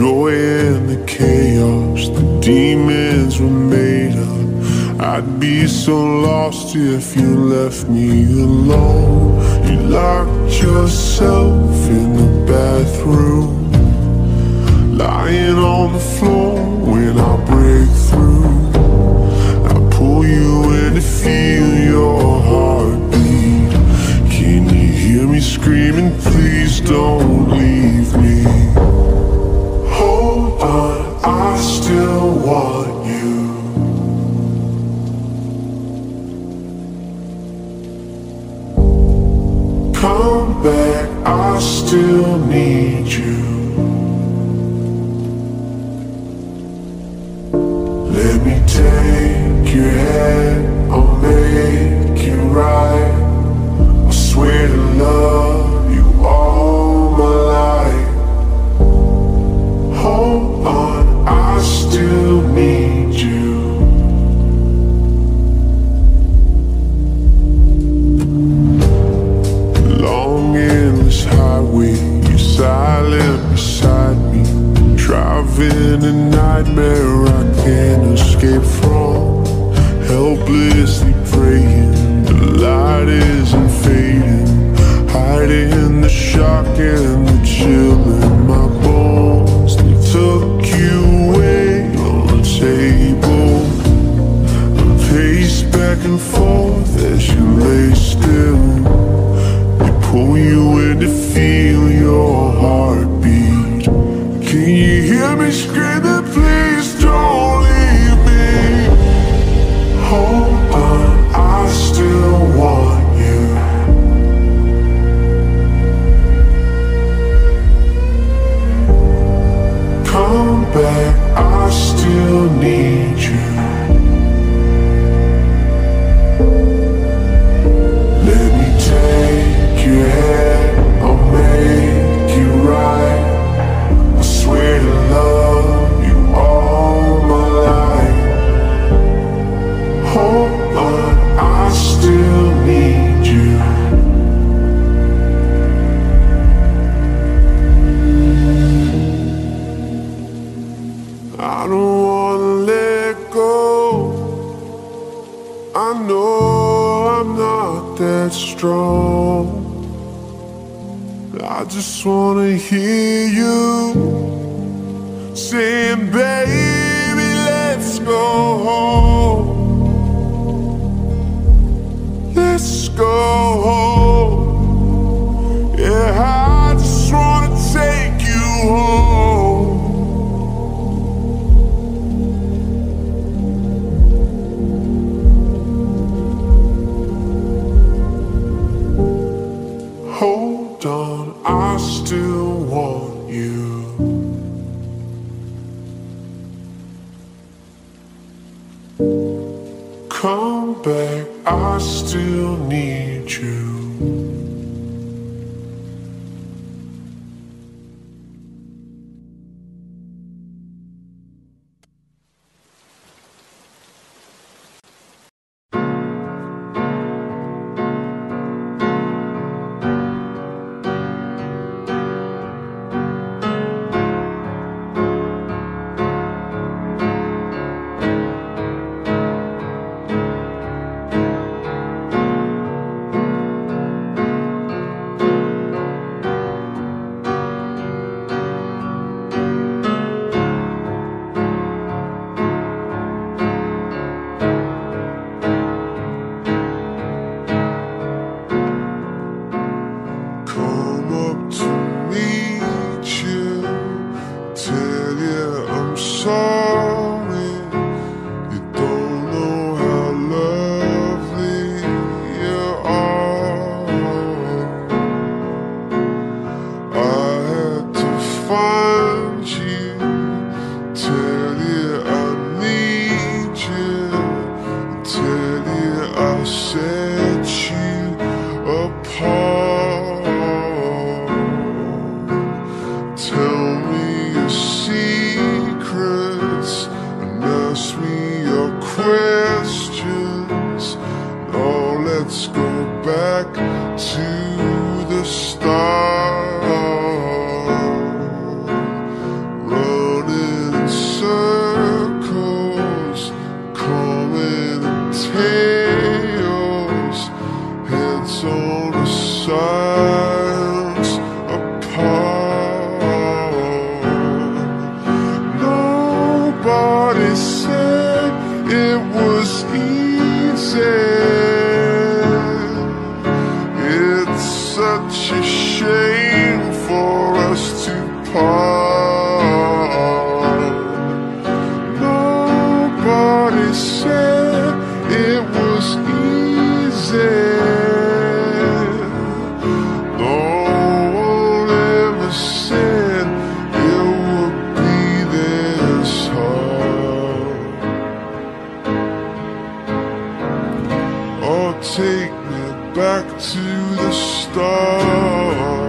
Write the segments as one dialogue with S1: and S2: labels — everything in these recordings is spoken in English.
S1: joy in the chaos the demons were made of. I'd be so lost if you left me alone. You locked yourself in the bathroom, lying on the floor when I break through. I pull you in to feel your heartbeat. Can you hear me screaming? Please don't leave me. come back, I still need you. bliss. strong. I just wanna hear you sing, baby. come back, I still need you. I'll say the stars.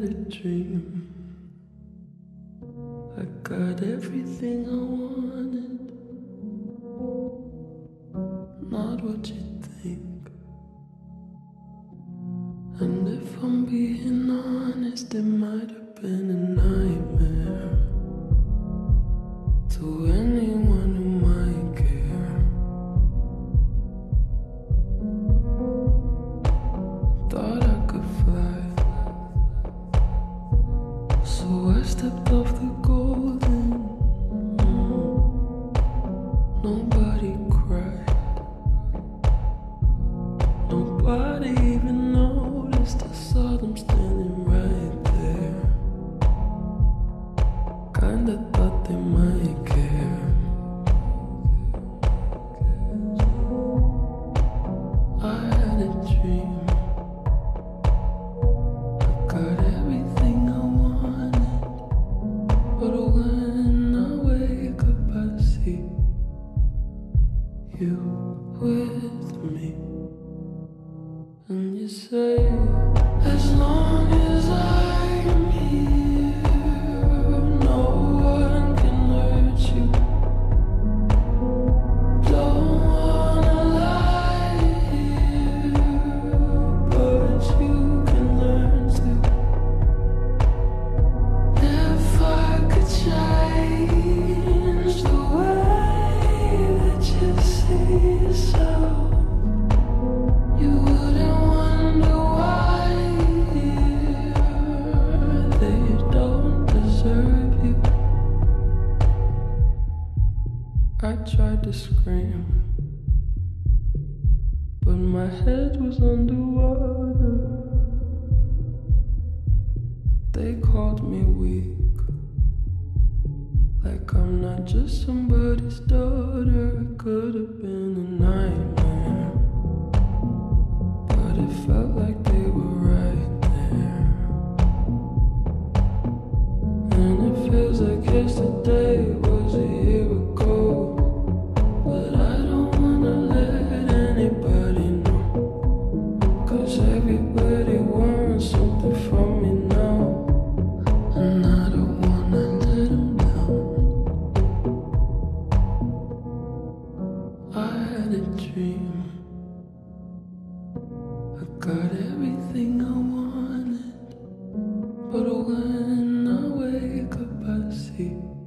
S1: had a dream. I got everything I wanted. Not what you think. And if I'm being honest, it might have been
S2: kinda thought they might care. daughter could have been enough. when I wake up, I see.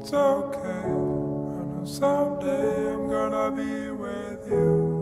S2: It's okay. I know someday I'm gonna be with you.